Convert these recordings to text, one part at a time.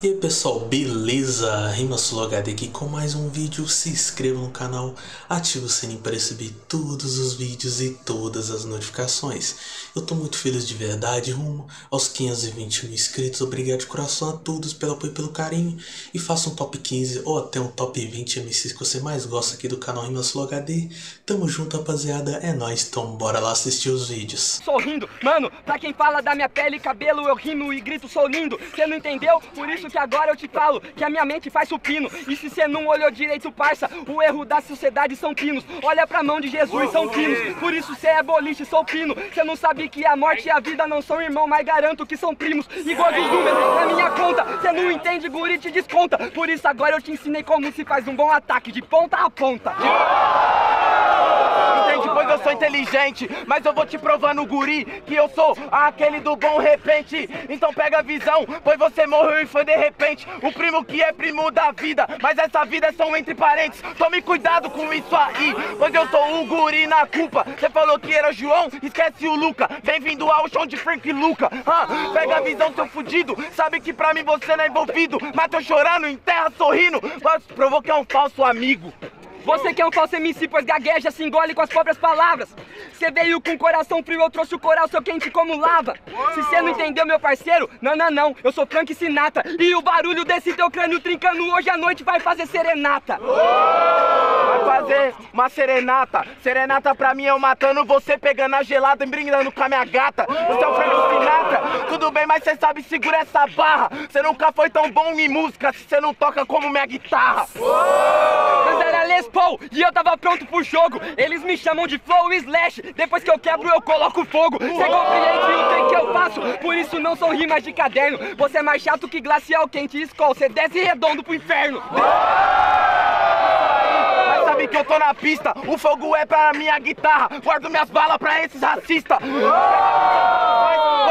E aí pessoal, beleza? RimaSuloHD aqui com mais um vídeo, se inscreva no canal, ative o sininho para receber todos os vídeos e todas as notificações. Eu tô muito feliz de verdade, rumo aos 520 mil inscritos, obrigado de coração a todos pelo apoio e pelo carinho. E faça um top 15 ou até um top 20 MCs que você mais gosta aqui do canal RimaSuloHD. Tamo junto rapaziada, é nóis, então bora lá assistir os vídeos. Sorrindo, mano, pra quem fala da minha pele e cabelo eu rimo e grito sou lindo, cê não entendeu? Por isso que agora eu te falo que a minha mente faz supino. E se cê não olhou direito, parça, o erro da sociedade são pinos. Olha pra mão de Jesus, são pinos. Por isso cê é boliche, sou pino. Cê não sabe que a morte e a vida não são irmão, mas garanto que são primos. Igual dos números na minha conta. Cê não entende, guri te desconta. Por isso agora eu te ensinei como se faz um bom ataque de ponta a ponta. Pois eu sou inteligente, mas eu vou te provar no guri que eu sou aquele do bom repente. Então pega a visão, pois você morreu e foi de repente. O primo que é primo da vida, mas essa vida é só um entre parentes. Tome cuidado com isso aí, pois eu sou o guri na culpa. Você falou que era João, esquece o Luca. Bem-vindo ao show de Frank Luca. Ah, pega a visão, seu fudido. Sabe que pra mim você não é envolvido, mas tô chorando em terra sorrindo. Que é um falso amigo. Você que é um falso MC, pois gagueja, se engole com as próprias palavras. Você veio com coração frio, eu trouxe o coral seu quente como lava. Se você não entendeu, meu parceiro, não, não, não, eu sou Frank Sinatra. E o barulho desse teu crânio trincando hoje à noite vai fazer serenata. Vai uma serenata. Serenata pra mim é eu matando você, pegando a gelada e brindando com a minha gata. Você é o Frank Sinatra, tudo bem, mas você sabe segurar essa barra. Você nunca foi tão bom em música se você não toca como minha guitarra. Mas era Les Paul e eu tava pronto pro jogo. Eles me chamam de Flow Slash. Depois que eu quebro, eu coloco fogo. Você compreende o que, eu faço? Por isso não são rimas de caderno. Você é mais chato que glacial quente e escol. Você desce redondo pro inferno. Sabe que eu tô na pista, o fogo é pra minha guitarra. Guardo minhas balas pra esses racistas.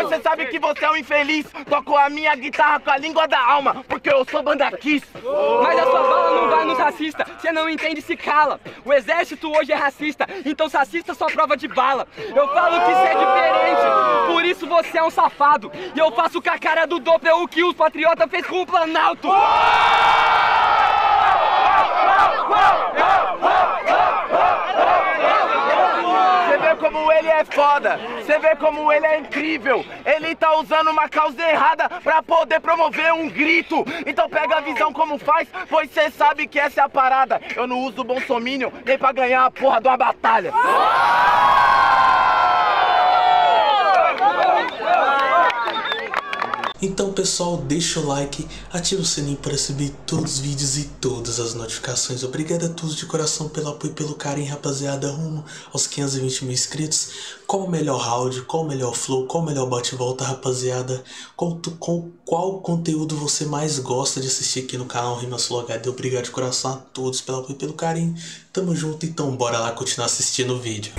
Você sabe que você é um infeliz. Toco a minha guitarra com a língua da alma, porque eu sou banda Kiss. Mas a sua bala não vai nos racistas. Você não entende, se cala. O exército hoje é racista, então racista só prova de bala. Eu falo que você é diferente, por isso você é um safado. E eu faço com a cara do Doppler o que os patriotas fez com o Planalto. Você vê como ele é foda, você vê como ele é incrível. Ele tá usando uma causa errada pra poder promover um grito. Então pega a visão como faz, pois você sabe que essa é a parada. Eu não uso bolsominion nem pra ganhar a porra de uma batalha. Então pessoal, deixa o like, ativa o sininho para receber todos os vídeos e todas as notificações. Obrigado a todos de coração pelo apoio e pelo carinho, rapaziada, rumo aos 520 mil inscritos. Qual o melhor round, qual o melhor flow, qual o melhor bate-volta, rapaziada? Qual, com qual conteúdo você mais gosta de assistir aqui no canal RimaSuloHD? Obrigado de coração a todos pelo apoio e pelo carinho. Tamo junto, então bora lá continuar assistindo o vídeo.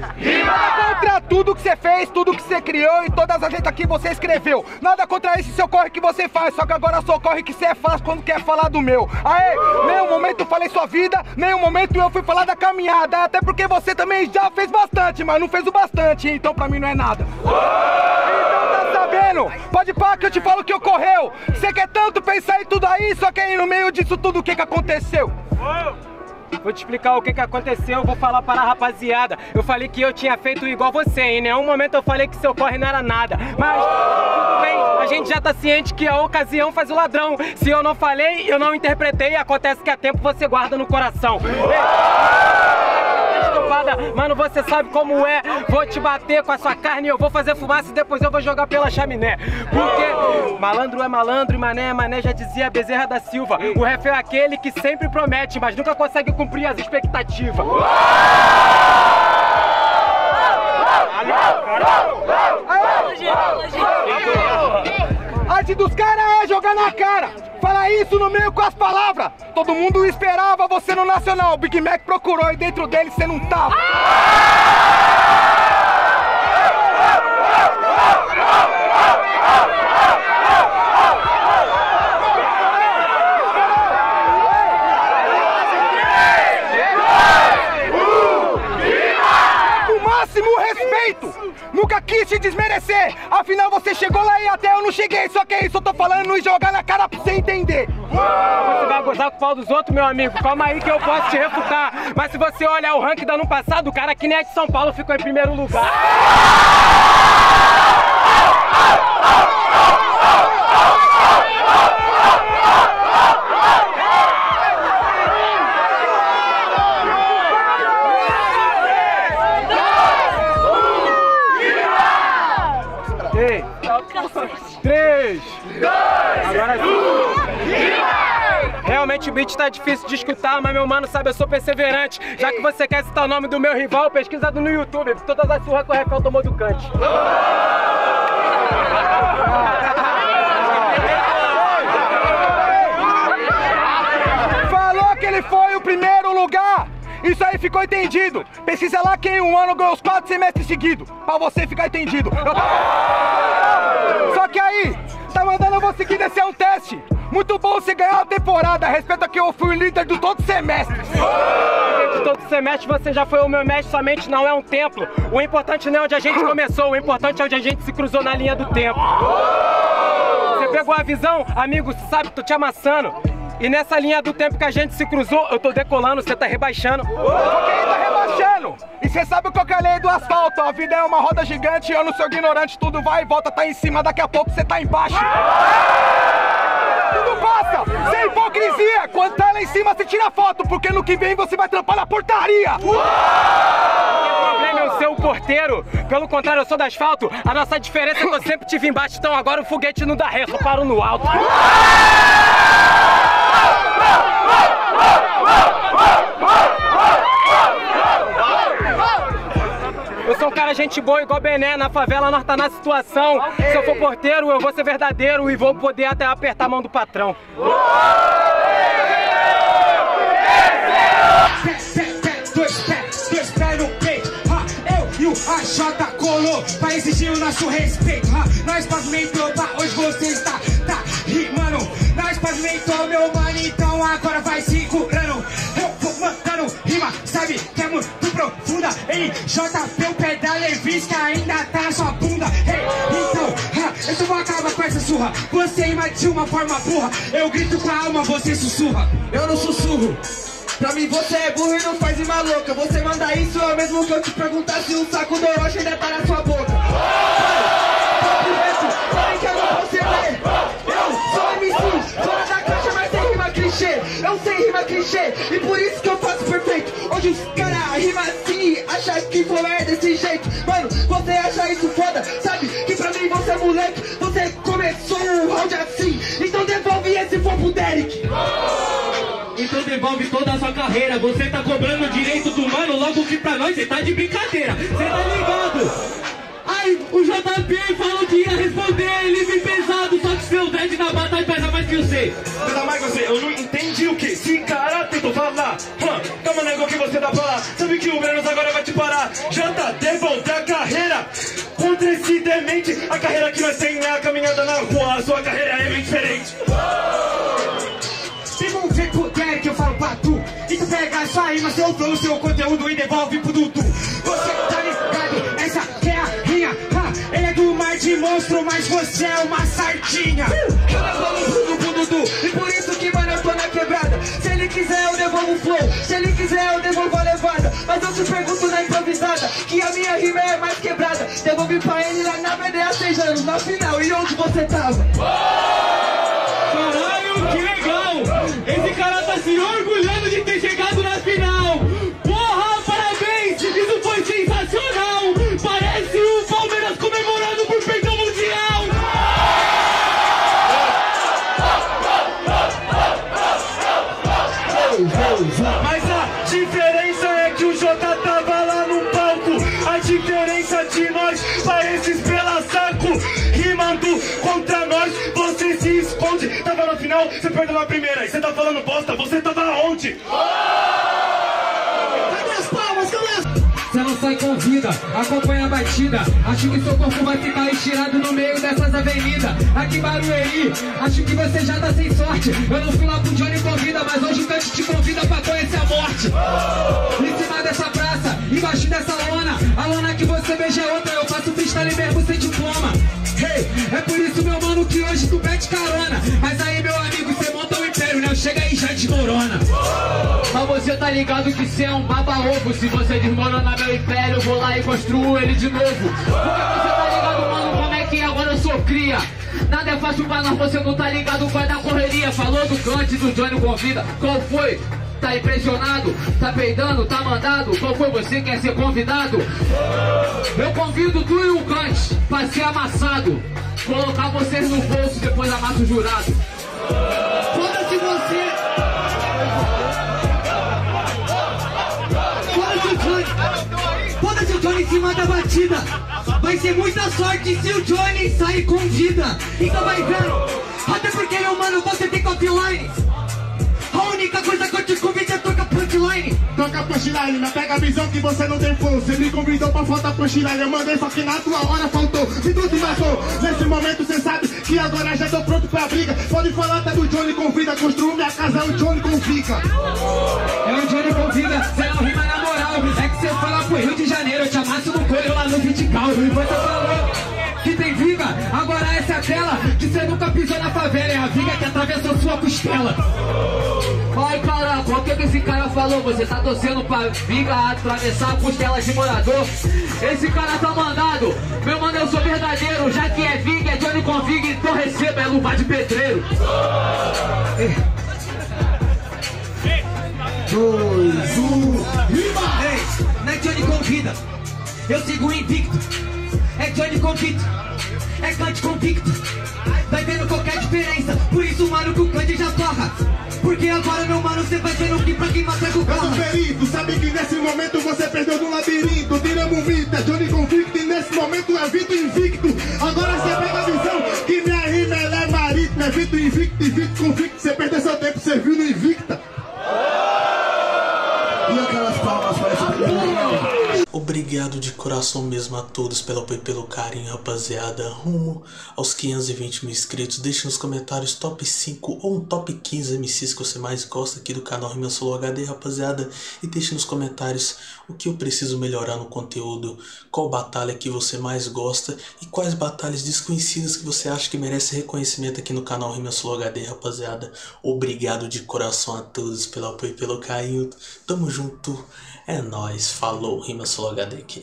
Contra tudo que você fez, tudo que você criou e todas as letras que você escreveu. Nada contra esse seu corre que você faz, só que agora só corre que você faz quando quer falar do meu. Aê, nenhum momento eu falei sua vida, nenhum momento eu fui falar da caminhada. Até porque você também já fez bastante, mas não fez o bastante, então pra mim não é nada. Então tá sabendo? Pode pá que eu te falo o que ocorreu. Você quer tanto pensar em tudo aí, só que aí no meio disso tudo o que que aconteceu? Vou te explicar o que que aconteceu, eu vou falar para a rapaziada. Eu falei que eu tinha feito igual você, em nenhum momento eu falei que seu corre não era nada. Mas tudo bem, a gente já tá ciente que a ocasião faz o ladrão. Se eu não falei, eu não interpretei, acontece que a tempo você guarda no coração. Ei, Mano, você sabe como é. Vou te bater com a sua carne, eu vou fazer fumaça e depois eu vou jogar pela chaminé. Porque malandro é malandro e mané é mané, já dizia Bezerra da Silva. O ref é aquele que sempre promete, mas nunca consegue cumprir as expectativas. A arte dos caras é jogar na cara. Fala isso no meio com as palavras. Todo mundo esperava você no Nacional. Big Mac procurou e dentro dele você não tava. Máximo respeito. Nunca quis te desmerecer. Afinal, você chegou lá e até não cheguei. Só que é isso, eu tô falando. e jogar na cara pra você entender. Você vai gozar com o pau dos outros, meu amigo. Calma aí que eu posso te refutar. Mas se você olhar o ranking do ano passado, o cara que nem é de São Paulo ficou em primeiro lugar. Realmente o beat tá difícil de escutar, mas meu mano sabe, eu sou perseverante. Já que você quer citar o nome do meu rival, pesquisa no YouTube. Todas as surras que o Rafael tomou do cante. Falou que ele foi o primeiro lugar! Isso aí ficou entendido! Pesquisa lá quem um ano ganhou os quatro semestres seguidos, pra você ficar entendido. Eu tava- Só que aí, tá mandando seguir desse é um teste. Muito bom você ganhar a temporada, respeita que eu fui o líder de todos os semestres. De todo semestre você já foi o meu mestre, somente não é um templo. O importante não é onde a gente começou, o importante é onde a gente se cruzou na linha do tempo. Você pegou a visão, amigo, você sabe, tô te amassando. E nessa linha do tempo que a gente se cruzou, eu tô decolando, você tá rebaixando. Porque aí tá rebaixando. E cê sabe qual que é a lei do asfalto. A vida é uma roda gigante, eu não sou ignorante, tudo vai e volta, tá em cima, daqui a pouco cê tá embaixo. Tudo passa, sem hipocrisia. Quando tá lá em cima, você tira foto, porque no que vem você vai trampar na portaria. O problema é o seu porteiro. Pelo contrário, eu sou do asfalto. A nossa diferença é que eu sempre tive embaixo, então agora o foguete não dá ré, só paro no alto. sou um cara gente boa igual Bené, na favela nós tá na situação. Se eu for porteiro, eu vou ser verdadeiro e vou poder até apertar a mão do patrão. Colou pra exigir o nosso respeito. Nós hoje você está, tá rimando. Nós meu mano, então agora vai segurando. Eu vou mandando rima, sabe Ei, JP, o pé da Levis que ainda tá sua bunda. Ei, então, ha, eu só vou acabar com essa surra. Você rima de uma forma burra. Eu grito com a alma, você sussurra. Eu não sussurro. Pra mim você é burro e não faz rima louca Você manda isso, é o mesmo que eu te perguntar se o saco do Orochi ainda tá na sua boca clichê Eu sei rima clichê, e por isso que eu faço perfeito Hoje os cara rima assim acha que for é desse jeito Mano, você acha isso foda, sabe que pra mim você é moleque Você começou um round assim, então devolve esse flow pro Derek então devolve toda a sua carreira. Você tá cobrando o direito do mano, logo que pra nós você tá de brincadeira. Você tá ligado? O JP falou que ia responder, ele vem pesado, só que seu dread na batalha pesa mais que você. Pera mais você, eu não entendi o que esse cara tentou falar. Hum, calma, nego, que você dá pra lá. Sabe que o Brenos agora vai te parar. Já tá devolver a carreira. Contra esse demente, a carreira que nós tem é a caminhada na rua. A sua carreira é bem diferente. Devolver pro Derek, eu falo pra tu. E tu pega sua rima, seu flow, seu conteúdo e devolve pro Dudu. Monstro, mas você é uma sardinha. Eu devolvo pro Dudu. E por isso que, mano, eu tô na quebrada. Se ele quiser, eu devolvo o flow. Se ele quiser, eu devolvo a levada. Mas eu te pergunto na improvisada que a minha rima é mais quebrada. Devolvi pra ele lá na BDA seis anos, na final. E onde você tava? Caralho, que legal! Esse cara tá se orgulhando de ter você perdeu na primeira. E você tá falando bosta, você tava onde? Cadê as palmas? Cadê as Você não sai com vida, acompanha a batida. Acho que seu corpo vai ficar estirado no meio dessas avenidas. Aqui Barueri, acho que você já tá sem sorte. Eu não fui lá pro Johnny convida, mas hoje o Cante te convida pra conhecer a morte. Em cima dessa praça, embaixo dessa lona. A lona que você beija é outra, eu faço freestyle mesmo sem diploma. Hey, é por isso, meu mano, que hoje tu mete carona. Mas aí, desmorona. Mas você tá ligado que cê é um baba-ovo Se você desmoronar meu império, eu vou lá e construo ele de novo Porque você tá ligado, mano, como é que é? agora eu sou cria Nada é fácil pra nós, você não tá ligado, vai dar correria Falou do cante, do Johnny convida, qual foi? Tá impressionado? Tá peidando? Tá mandado? Qual foi você quer ser convidado? Eu convido tu e o Kant pra ser amassado Colocar vocês no bolso, depois amassa o jurado o Johnny em cima da batida! Vai ser muita sorte se o Johnny sair com vida! Então vai vendo! Até porque, meu mano, você tem copyline! A única coisa que eu te convido é tocar punchline! Toca punchline, mas pega a visão que você não tem flow Você me convidou pra faltar punchline Eu mandei só que na tua hora faltou Se tu te matou Nesse momento cê sabe que agora já tô pronto pra briga Pode falar até do Johnny convida Construo minha casa, o Johnny confica É aquela que cê nunca pisou na favela É a viga que atravessou sua costela Ai caraca, o que, que esse cara falou? Você tá torcendo pra viga atravessar a costela de morador? Esse cara tá mandado, meu mano, eu sou verdadeiro. Já que é viga, é Johnny Conviga, então receba, é luva de pedreiro. dois, um, rima! Ei, não é Johnny convida, eu sigo invicto. É Johnny convicto, é Kant convicto. Vai vendo qualquer diferença, por isso, mano, que o Kant já torra. Porque agora, meu mano, cê vai vendo que pra quem mata é o Eu sou corra. perito, sabe que nesse momento você perdeu no labirinto Tiramos é Johnny convicto E nesse momento é Vito invicto Obrigado de coração mesmo a todos pelo apoio e pelo carinho, rapaziada. Rumo aos 520 mil inscritos. Deixe nos comentários top 5 ou um top 15 MCs que você mais gosta aqui do canal Rima Solo HD, rapaziada. E deixe nos comentários o que eu preciso melhorar no conteúdo, qual batalha que você mais gosta e quais batalhas desconhecidas que você acha que merece reconhecimento aqui no canal Rima Solo HD, rapaziada. Obrigado de coração a todos pelo apoio e pelo carinho. Tamo junto. É nóis. Falou, Rima Solo HD.